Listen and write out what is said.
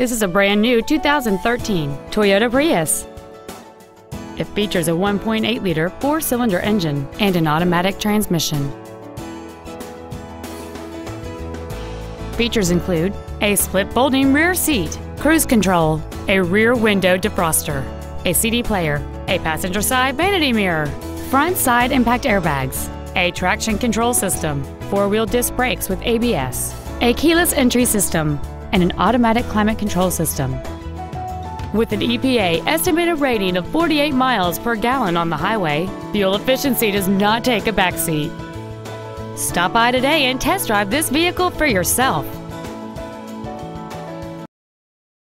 This is a brand new 2013 Toyota Prius. It features a 1.8-liter four-cylinder engine and an automatic transmission. Features include a split folding rear seat, cruise control, a rear window defroster, a CD player, a passenger side vanity mirror, front side impact airbags, a traction control system, four-wheel disc brakes with ABS, a keyless entry system, and an automatic climate control system. With an EPA estimated rating of 48 miles per gallon on the highway, fuel efficiency does not take a backseat. Stop by today and test drive this vehicle for yourself.